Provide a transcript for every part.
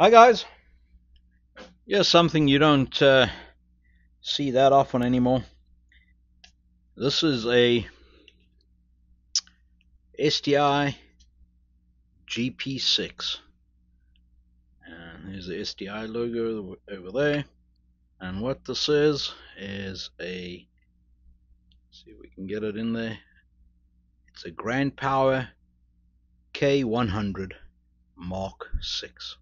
Hi guys. Here's something you don't uh, see that often anymore. This is a STI GP6. And there's the STI logo over there. And what this is is a see if we can get it in there. It's a Grand Power K100 Mark 6.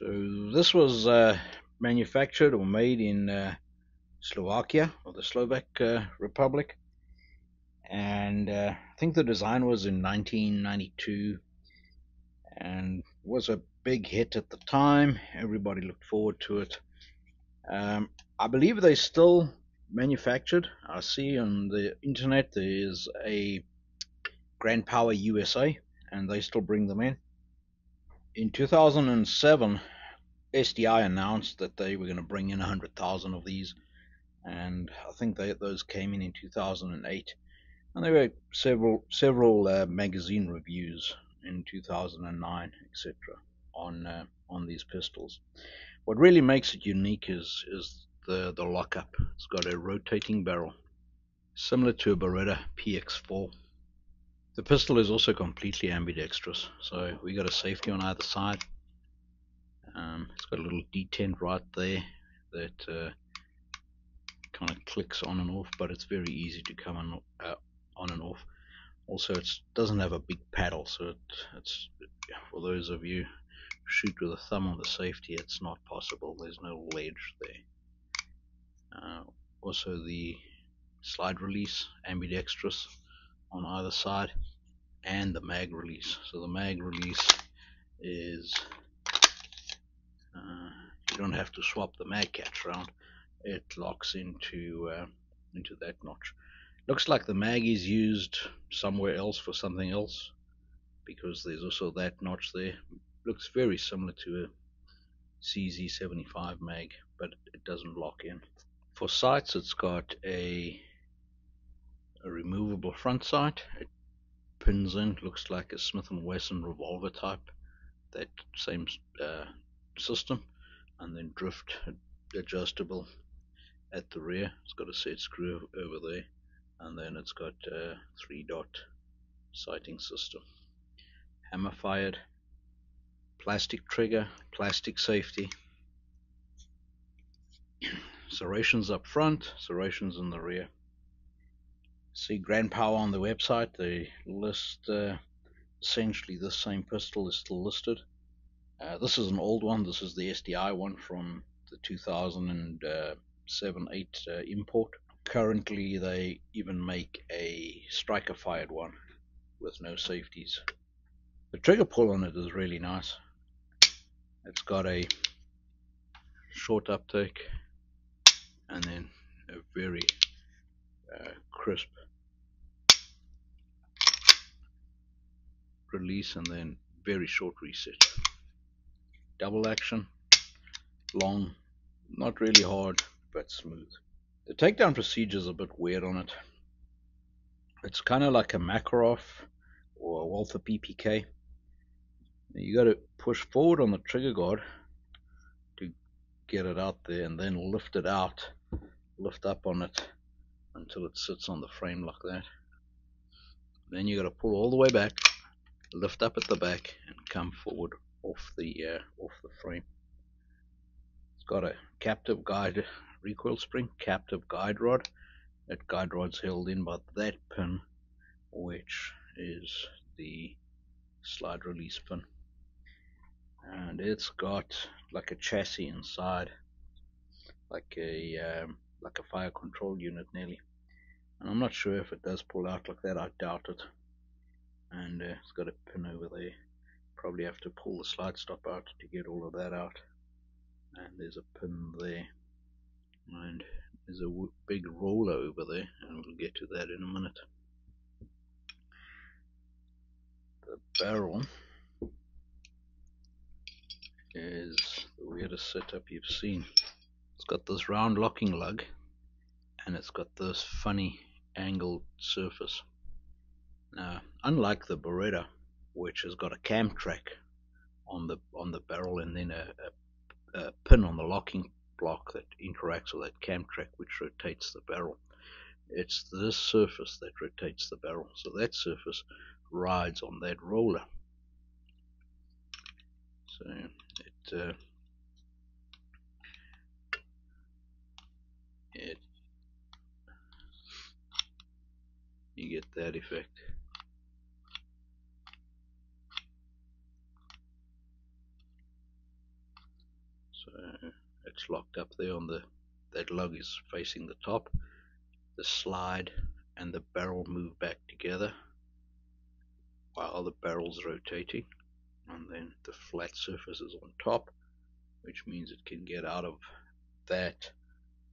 So this was uh, manufactured or made in uh, Slovakia or the Slovak uh, Republic, and uh, I think the design was in 1992, and was a big hit at the time. Everybody looked forward to it. Um, I believe they still manufactured. I see on the internet there is a Grand Power USA, and they still bring them in. In 2007, STI announced that they were going to bring in 100,000 of these, and I think they, those came in in 2008. And there were several several uh, magazine reviews in 2009, etc. on uh, on these pistols. What really makes it unique is is the the lockup. It's got a rotating barrel, similar to a Beretta PX4. The pistol is also completely ambidextrous, so we got a safety on either side. Um, it's got a little detent right there that uh, kind of clicks on and off, but it's very easy to come on, uh, on and off. Also, it doesn't have a big paddle, so it, it's for those of you who shoot with a thumb on the safety, it's not possible. There's no ledge there. Uh, also, the slide release ambidextrous on either side and the mag release so the mag release is you don't have to swap the mag catch around. It locks into uh, into that notch. Looks like the mag is used somewhere else for something else because there's also that notch there. Looks very similar to a CZ75 mag but it doesn't lock in. For sights it's got a a removable front sight. It pins in, looks like a Smith & Wesson revolver type, that same uh, system, and then drift adjustable at the rear. It's got a set screw over there, and then it's got a three dot sighting system. Hammer fired, plastic trigger, plastic safety, serrations up front, serrations in the rear see Grand Power on the website. They list uh, essentially the same pistol is still listed. Uh, this is an old one. This is the STI one from the 2007 8 uh, import. Currently, they even make a striker fired one with no safeties. The trigger pull on it is really nice. It's got a short uptake and then a very uh, crisp release and then very short reset double action long not really hard but smooth. The takedown procedure is a bit weird on it. It's kind of like a Makarov or a Walther PPK you got to push forward on the trigger guard to get it out there and then lift it out lift up on it until it sits on the frame like that. Then you got to pull all the way back, lift up at the back, and come forward off the uh, off the frame. It's got a captive guide recoil spring, captive guide rod. That guide rod's held in by that pin, which is the slide release pin. And it's got like a chassis inside, like a um, like a fire control unit nearly. And I'm not sure if it does pull out like that, I doubt it. And uh, it's got a pin over there. Probably have to pull the slide stop out to get all of that out. And there's a pin there. And there's a big roller over there, and we'll get to that in a minute. The barrel is the weirdest setup you've seen. It's got this round locking lug and it's got this funny angled surface. Now, unlike the Beretta, which has got a cam track on the on the barrel and then a, a, a pin on the locking block that interacts with that cam track which rotates the barrel. It's this surface that rotates the barrel, so that surface rides on that roller. So it uh, it you get that effect. So it's locked up there on the that lug is facing the top. The slide and the barrel move back together while the barrel's rotating and then the flat surface is on top which means it can get out of that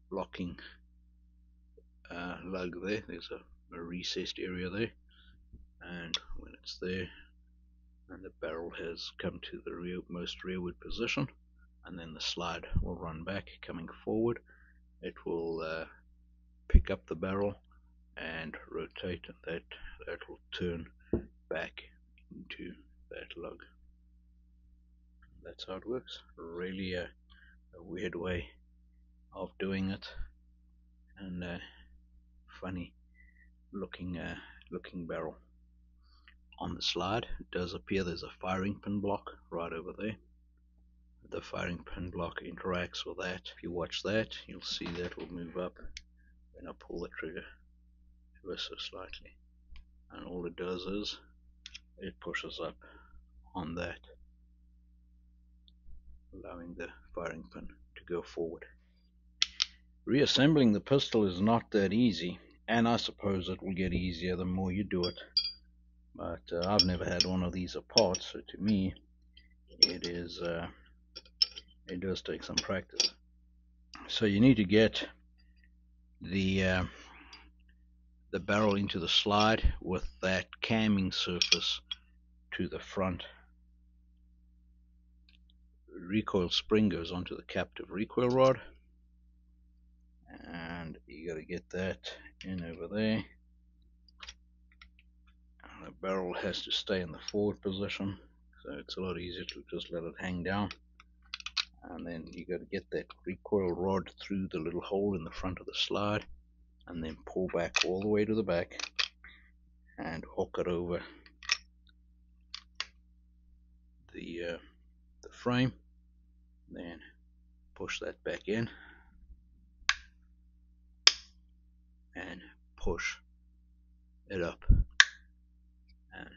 locking uh, lug there there's a, a recessed area there and when it's there and the barrel has come to the rear, most rearward position and then the slide will run back. Coming forward it will uh, pick up the barrel and rotate and that that will turn back into that lug. That's how it works. Really a, a weird way of doing it and a funny looking uh, looking barrel. On the slide it does appear there's a firing pin block right over there the firing pin block interacts with that. If you watch that, you'll see that will move up when I pull the trigger ever so slightly. And all it does is it pushes up on that, allowing the firing pin to go forward. Reassembling the pistol is not that easy, and I suppose it will get easier the more you do it. But uh, I've never had one of these apart, so to me, it is uh, it does take some practice. So you need to get the uh, the barrel into the slide with that camming surface to the front. Recoil spring goes onto the captive recoil rod and you got to get that in over there. The barrel has to stay in the forward position so it's a lot easier to just let it hang down and then you got to get that recoil rod through the little hole in the front of the slide and then pull back all the way to the back and hook it over the uh, the frame then push that back in and push it up. And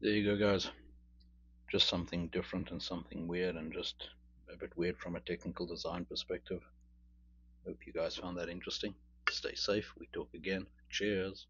there you go guys just something different and something weird and just a bit weird from a technical design perspective. Hope you guys found that interesting. Stay safe. We talk again. Cheers.